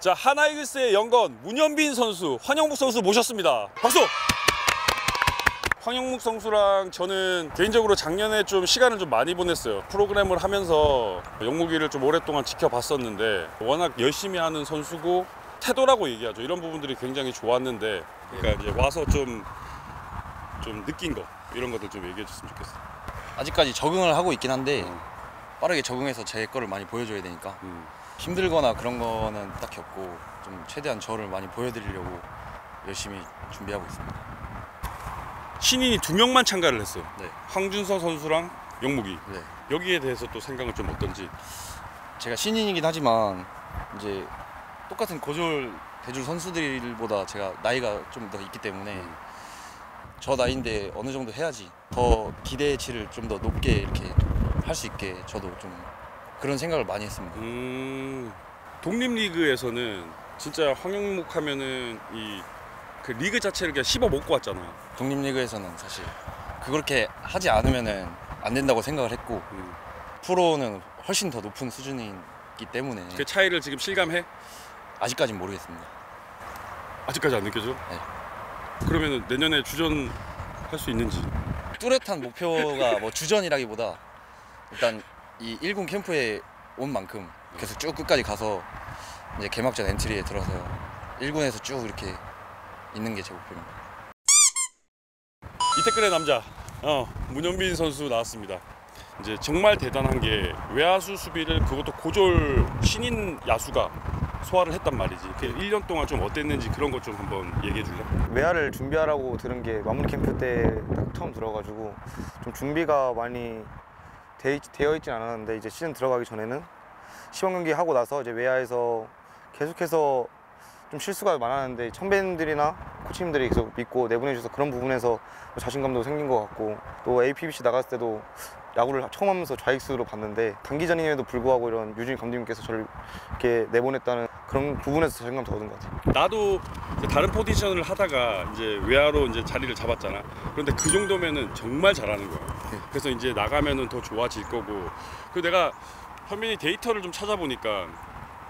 자 하나이글스의 영건 문현빈 선수, 황영묵 선수 모셨습니다. 박수. 황영묵 선수랑 저는 개인적으로 작년에 좀 시간을 좀 많이 보냈어요. 프로그램을 하면서 영묵이를 좀 오랫동안 지켜봤었는데 워낙 열심히 하는 선수고 태도라고 얘기하죠. 이런 부분들이 굉장히 좋았는데 그러니까 이제 와서 좀 좀 느낀 거 이런 것들 좀 얘기해 줬으면 좋겠어. 아직까지 적응을 하고 있긴 한데 음. 빠르게 적응해서 제 거를 많이 보여줘야 되니까 음. 힘들거나 그런 거는 딱히 없고 좀 최대한 저를 많이 보여드리려고 열심히 준비하고 있습니다. 신인이 두 명만 참가를 했어요. 네. 황준서 선수랑 영묵이. 네. 여기에 대해서 또 생각은 좀 어떤지. 제가 신인이긴 하지만 이제 똑같은 고졸 대졸 선수들보다 제가 나이가 좀 더 있기 때문에 음. 저 나이인데 어느 정도 해야지 더 기대치를 좀 더 높게 이렇게 할 수 있게 저도 좀 그런 생각을 많이 했습니다. 음, 독립리그에서는 진짜 황영묵 하면은 이 그 리그 자체를 그냥 씹어 먹고 왔잖아. 독립리그에서는 사실 그렇게 하지 않으면은 안 된다고 생각을 했고 음. 프로는 훨씬 더 높은 수준이기 때문에 그 차이를 지금 실감해? 아직까진 모르겠습니다. 아직까지 안 느껴져? 네. 그러면은 내년에 주전 할 수 있는지. 뚜렷한 목표가 뭐 주전이라기보다 일단 이 1군 캠프에 온 만큼 계속 쭉 끝까지 가서 이제 개막전 엔트리에 들어서 1군에서 쭉 이렇게 있는 게 제 목표입니다. 이태근의 남자, 어 문현빈 선수 나왔습니다. 이제 정말 대단한 게 외야수 수비를 그것도 고졸 신인 야수가 소화를 했단 말이지. 그 1년 동안 좀 어땠는지 그런 것 좀 한번 얘기해 줄래? 외야를 준비하라고 들은 게 마무리 캠프 때 딱 처음 들어가지고 좀 준비가 많이 돼 있, 되어 있진 않았는데 이제 시즌 들어가기 전에는 시범 경기 하고 나서 이제 외야에서 계속해서 좀 실수가 많았는데 선배님들이나 코치님들이 계속 믿고 내보내 주셔서 그런 부분에서 자신감도 생긴 것 같고 또 APBC 나갔을 때도 야구를 처음 하면서 좌익수로 봤는데 단기전임에도 불구하고 이런 유진 감독님께서 저를 이렇게 내보냈다는 그런 부분에서 자신감 더 얻은 것 같아요. 나도 다른 포지션을 하다가 이제 외야로 이제 자리를 잡았잖아. 그런데 그 정도면은 정말 잘하는 거야. 그래서 이제 나가면은 더 좋아질 거고. 그 내가 현빈이 데이터를 좀 찾아보니까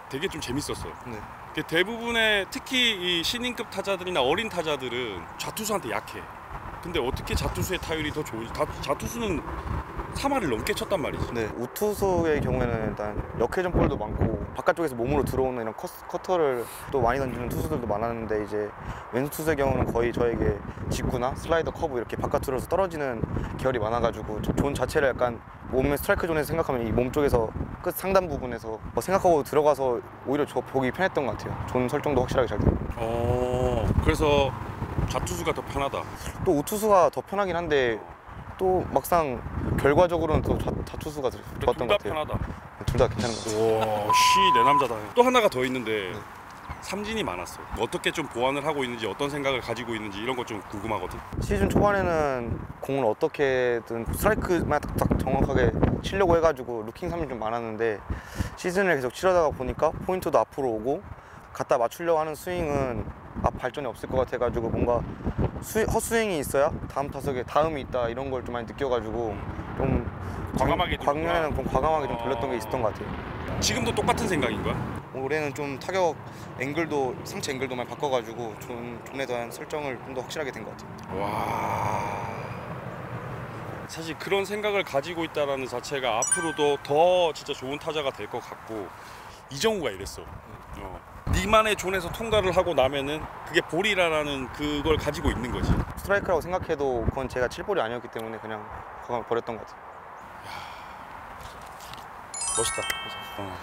되게 좀 재밌었어. 네. 그 대부분의 특히 이 신인급 타자들이나 어린 타자들은 좌투수한테 약해. 근데 어떻게 좌투수의 타율이 더 좋은지 다- 좌투수는 3할을 넘게 쳤단 말이지. 네, 우투수의 경우에는 일단 역회전 볼도 많고 바깥쪽에서 몸으로 들어오는 이런 커, 커터를 또 많이 던지는 투수들도 많았는데 이제 왼손 투수의 경우는 거의 저에게 직구나 슬라이더 커브 이렇게 바깥으로서 떨어지는 계열이 많아가지고 저- 존 자체를 약간 몸의 스트라이크 존에서 생각하면 이 몸 쪽에서 끝 상단 부분에서 뭐 생각하고 들어가서 오히려 저 보기 편했던 것 같아요. 존 설정도 확실하게 잘 되고 어, 그래서 좌투수가 더 편하다. 또 우투수가 더 편하긴 한데 또 막상 결과적으로는 또 좌, 좌투수가 더 좋았던 것 같아요. 편하다. 둘다 괜찮은 것 같아요. 와, 씨, 내 남자다. 또 하나가 더 있는데 네. 삼진이 많았어. 어떻게 좀 보완을 하고 있는지, 어떤 생각을 가지고 있는지 이런 것 좀 궁금하거든. 시즌 초반에는 공을 어떻게든 스트라이크만 딱 정확하게 치려고 해가지고 루킹 삼진 좀 많았는데 시즌을 계속 치러다가 보니까 포인트도 앞으로 오고 갖다 맞추려고 하는 스윙은 앞 발전이 없을 것 같아가지고 뭔가 수, 헛스윙이 있어야 다음 타석에 다음이 있다 이런 걸 좀 많이 느껴가지고 좀 과감하게 작- 작년에는 좀 과감하게 좀 어. 돌렸던 게 있었던 것 같아요. 지금도 똑같은 생각인 거야? 올해는 좀 타격 앵글도 상체 앵글도 많이 바꿔가지고 존, 존에 대한 설정을 좀 더 확실하게 된 것 같아요. 와. 사실 그런 생각을 가지고 있다라는 자체가 앞으로도 더 진짜 좋은 타자가 될 것 같고 이정후가 이랬어. 어. 니만의 존에서 통과를 하고 나면은 그게 볼이라는 그걸 가지고 있는 거지. 스트라이크라고 생각해도 그건 제가 칠볼이 아니었기 때문에 그냥 과감히 버렸던 것 같아요. 멋있다. 어.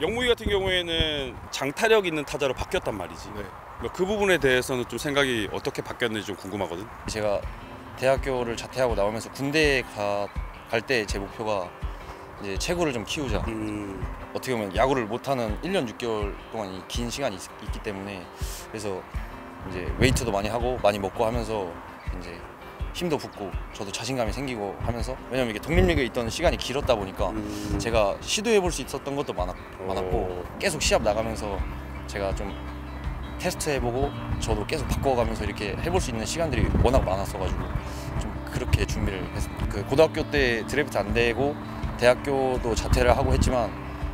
영무이 같은 경우에는 장타력 있는 타자로 바뀌었단 말이지. 네. 뭐그 부분에 대해서는 좀 생각이 어떻게 바뀌었는지 좀 궁금하거든. 제가 대학교를 자퇴하고 나오면서 군대에 갈 때 제 목표가 이제 체구를 좀 키우자. 음, 어떻게 보면 야구를 못하는 1년 6개월 동안 이긴 시간이 있, 있기 때문에 그래서 이제 웨이트도 많이 하고 많이 먹고 하면서 이제 힘도 붙고 저도 자신감이 생기고 하면서 왜냐면 이게 독립리그에 있던 시간이 길었다 보니까 음. 제가 시도해 볼 수 있었던 것도 많았, 오. 많았고 계속 시합 나가면서 제가 좀 테스트 해보고 저도 계속 바꿔가면서 이렇게 해볼 수 있는 시간들이 워낙 많았어가지고 좀 그렇게 준비를 했습니다. 그 고등학교 때 드래프트 안 되고 대학교도 자퇴를 하고 했지만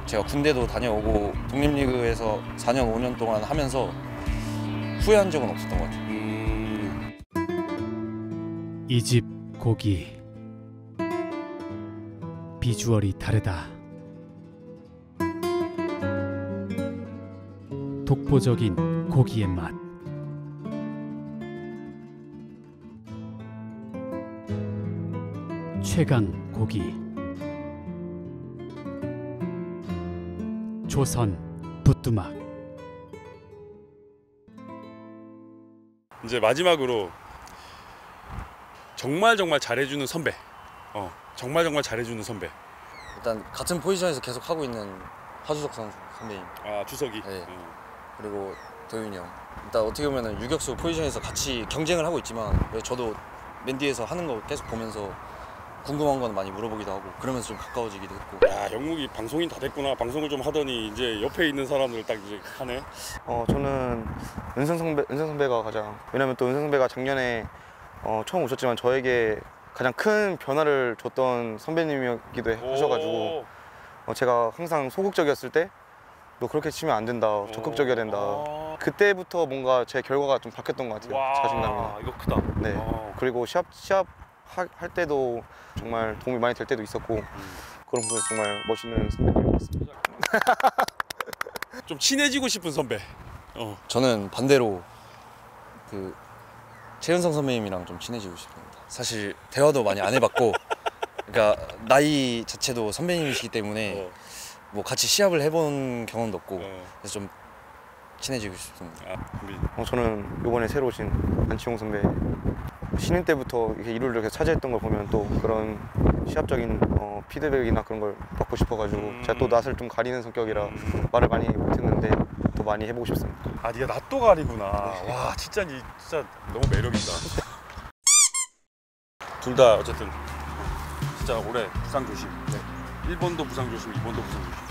제가 군대도 다녀오고 독립리그에서 4년 5년 동안 하면서 후회한 적은 없었던 것 같아요. 음, 이집 고기 비주얼이 다르다. 독보적인 고기의 맛. 최강 고기. 조선 부뚜막. 이제 마지막으로 정말 정말 잘해주는 선배. 어, 정말 정말 잘해주는 선배. 일단 같은 포지션에서 계속 하고 있는 하주석 선수 선배님 아 주석이. 네. 어. 그리고 도윤이 형. 일단 어떻게 보면 유격수 포지션에서 같이 경쟁을 하고 있지만 저도 맨 뒤에서 하는 거 계속 보면서 궁금한 건 많이 물어보기도 하고 그러면서 좀 가까워지기도 했고 야 영국이 방송인 다 됐구나. 방송을 좀 하더니 이제 옆에 있는 사람들 딱 이제 하네. 어 저는 은성 선배 은성 선배가 가장 왜냐면 또 은성 선배가 작년에 어, 처음 오셨지만 저에게 가장 큰 변화를 줬던 선배님이기도 해- 하셔가지고 오. 어, 제가 항상 소극적이었을 때 너 그렇게 치면 안 된다 적극적이어야 된다 아. 그때부터 뭔가 제 결과가 좀 바뀌었던 것 같아요 와, 자신감이 이거 크다. 네 어. 그리고 시합 시합 하- 할 때도 정말 도움이 많이 될 때도 있었고 그런 부분에서 정말 멋있는 선배님인 것 같습니다. 좀 친해지고 싶은 선배. 어. 저는 반대로 그 최은성 선배님이랑 좀 친해지고 싶습니다. 사실 대화도 많이 안 해봤고, 그러니까 나이 자체도 선배님이시기 때문에 어. 뭐 같이 시합을 해본 경험도 없고, 어. 그래서 좀 친해지고 싶습니다. 아. 어, 저는 이번에 새로 오신 안치홍 선배 신인 때부터 이렇게 이루를 계속 차지했던 걸 보면 또 그런 시합적인 어, 피드백이나 그런 걸 받고 싶어가지고 음. 제가 또 낯을 좀 가리는 성격이라 음. 말을 많이 못했는데 더 많이 해보고 싶습니다. 아, 네가 낫또가리구나. 와, 진짜 니 진짜 너무 매력 있다. 둘 다 어쨌든 진짜 올해 부상 조심. 네. 1번도 부상 조심, 2번도 부상 조심.